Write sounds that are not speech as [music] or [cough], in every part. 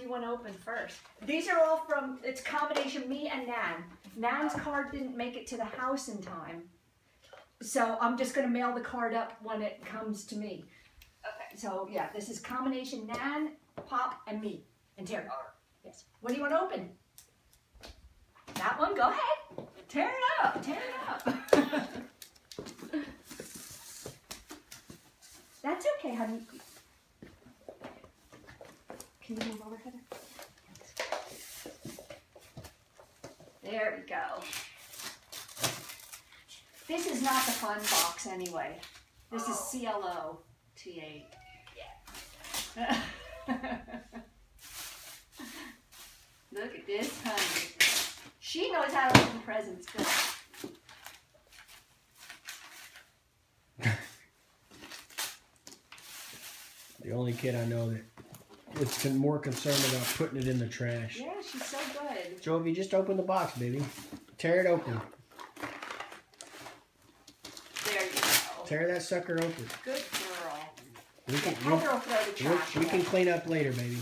do you want to open first? These are all from, it's combination me and Nan. Nan's card didn't make it to the house in time. So I'm just going to mail the card up when it comes to me. Okay. So yeah, this is combination Nan, Pop, and me. And Terry. Yes. What do you want to open? That one? Go ahead. Tear it up. Tear it up. [laughs] That's okay, honey. Can you move over, Heather? There we go. This is not the fun box anyway. This is CLO T8. Yeah. [laughs] Look at this, honey. She knows how to open presents good. [laughs] The only kid I know that is con- more concerned about putting it in the trash. Yeah, she's so good. Jovi, just open the box, baby. Tear it open. There you go. Tear that sucker open. Good girl. We can, Heather will throw the we, trash we, we can clean up later, baby.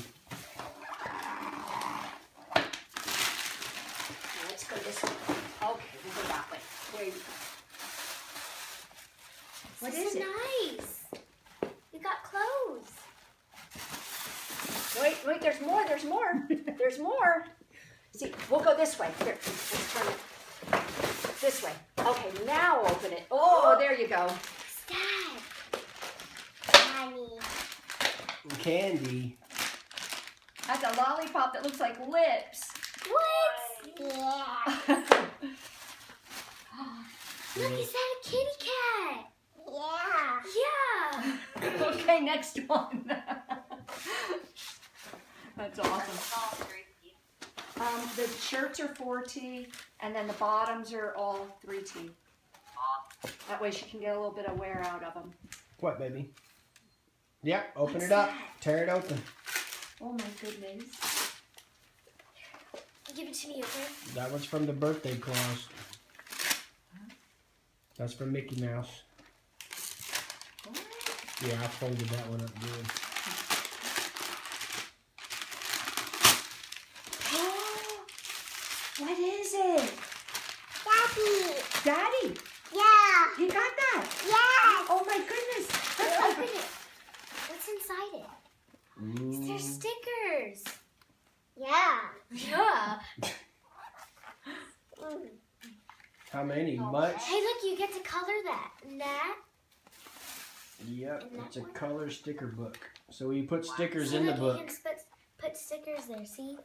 Let's go this way. Okay, we'll go that way. There you go. What this is it? nice. You got clothes. Wait, wait, there's more, there's more. There's more. See, we'll go this way. Here, let's turn it this way. Okay, now open it. Oh, there you go. Dad. Candy. That's a lollipop that looks like lips. What? Yeah. Look, is that a kitty cat? Yeah. Yeah. [laughs] okay, next one. That's awesome. All three feet. Um, the shirts are 4T, and then the bottoms are all 3T. Aw. That way she can get a little bit of wear out of them. What, baby? Yep, open What's it up. that? Tear it open. Oh my goodness. Give it to me, okay? That one's from the birthday clause. That's from Mickey Mouse. Yeah, I folded that one up good. Oh, what is it? Daddy. Daddy, Yeah. You got that. Yes. Oh my goodness. Let's open it. What's inside it? They're Mm, stickers. Yeah. Yeah. how many? Oh, Much? Hey, look, you get to color that. And that. Yep, And that it's a one? color sticker book. So you put stickers See, in the book. You can put, put stickers there, see?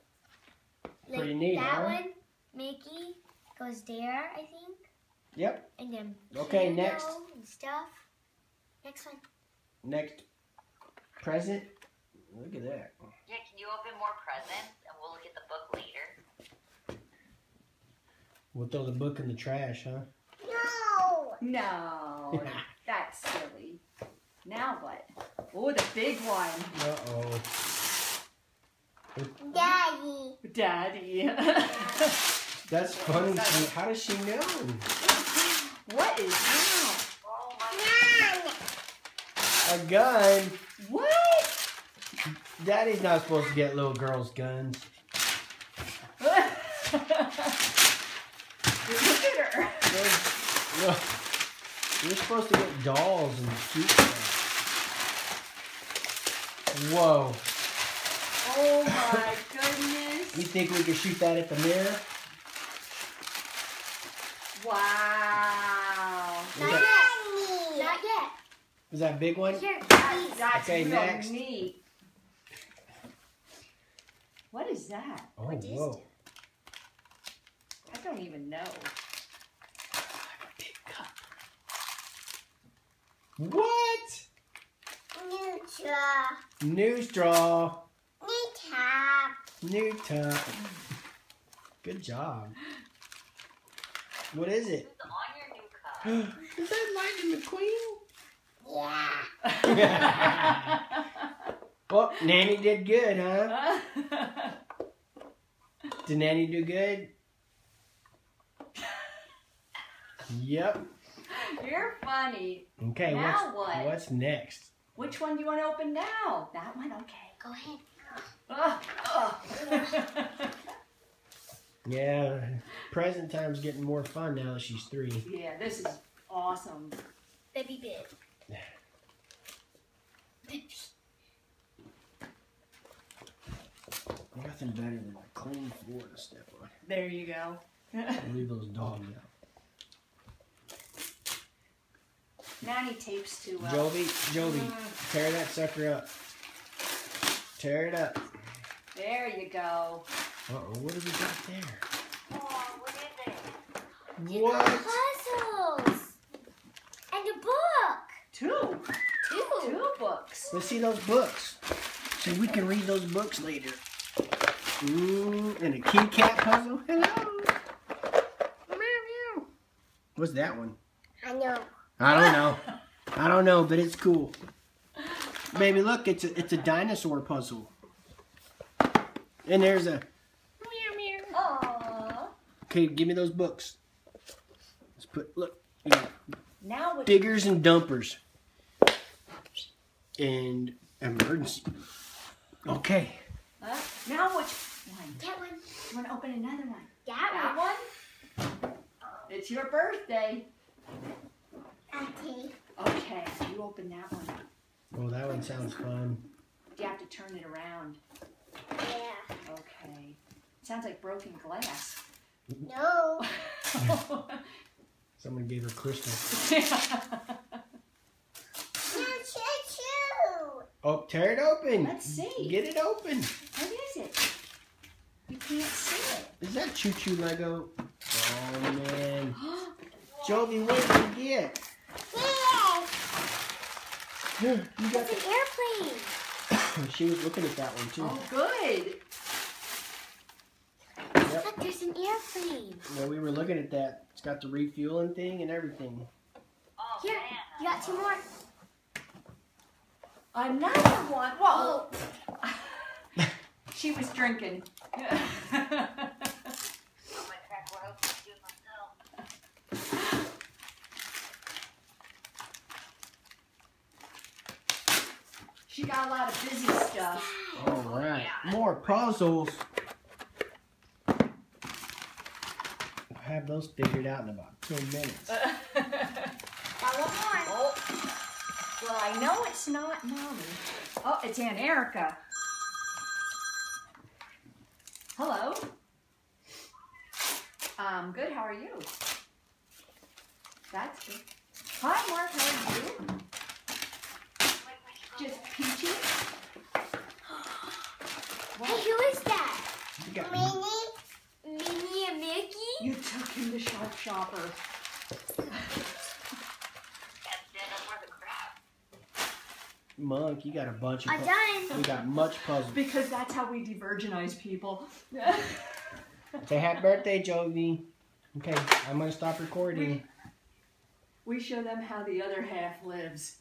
Like Pretty neat, That huh? one, Mickey, goes there, I think. Yep. And then Okay, piano next. And stuff. Next one. Next present. Look at that. Yeah, can you open more presents and we'll look at the book later? We'll throw the book in the trash, huh? No. No, [laughs] that's silly. Now what? Oh, the big one. Uh oh. Daddy. Daddy. [laughs] That's funny. How does she know? what is that? Oh. A gun. What? Daddy's not supposed to get little girls guns. [laughs] Look at her. Look, you're supposed to get dolls and cute stuff. Whoa. Oh my goodness. You think we could shoot that at the mirror? Wow. Is Not that, yet. Not yet. is that a big one? Here, That's, that's Okay, real next. neat. What is that? Oh, What is whoa. I don't even know. What? New top. New straw. New top. New top. Good job. What is it? Who's on your new cup? is that Lightning McQueen? Yeah. Well, [laughs] oh, Nanny did good, huh? [laughs] Did Nanny do good? Yep. You're funny. Okay, Now what's what? what's next? Which one do you want to open now? That one? Okay. Go ahead. Oh, oh. Yeah, present time's getting more fun now that she's three. yeah, this is awesome. Baby bit. Baby. [sighs] Nothing better than a clean floor to step on. There you go. [laughs] Leave those dogs out. Nanny tapes too well. Jovi, Jovi, mm. tear that sucker up. Tear it up. There you go. Uh oh, what have we got there? Oh, what is it? You got puzzles. And a book. Two. Two. Two books. Let's see those books. So we can read those books later. Ooh, and a kitty cat puzzle. Hello. Meow, meow. What's that one? I know. I don't know. I don't know, but it's cool. Baby, look, it's a it's a dinosaur puzzle. And there's a Aww. Okay. Give me those books. Let's put look. we got Now what? diggers and dumpers and emergency. Okay. Huh? Now which one? That one. You want to open another one? That That one? It's your birthday. Okay. Okay, you open that one. Oh, that one sounds fun. You have to turn it around. Yeah. Okay. Sounds like broken glass. No. [laughs] Someone gave her choo choo. Oh, tear it open. Let's see. Get it open. what is it? You can't see it. Is that choo choo Lego? Oh man. Jovi, [gasps] what did you get? Here, [gasps] you got It's an airplane. [coughs] She was looking at that one too. oh, good. Yep. An airplane. Well, we were looking at that. It's got the refueling thing and everything. Oh, Here, man. you got two more. Another one. Whoa. Oh. [laughs] she was drinking. I'm gonna one open and do it myself. she got a lot of busy stuff. All right, more puzzles. Have those figured out in about two minutes. Got one more. Oh. Well, I know it's not mommy. Oh, it's Aunt Erica. Hello. Um, good. How are you? That's good. Hi, Mark. How are you? Just peachy. Hey, who is that? You got Minnie? Minnie and Mickey? You took him to Sharp Shopper. That's dinner for the crowd. Monk, you got a bunch of I'm done. We got much puzzles. Because that's how we divergenize people. [laughs] Say happy birthday, Jovi. Okay, I'm gonna stop recording. we show them how the other half lives.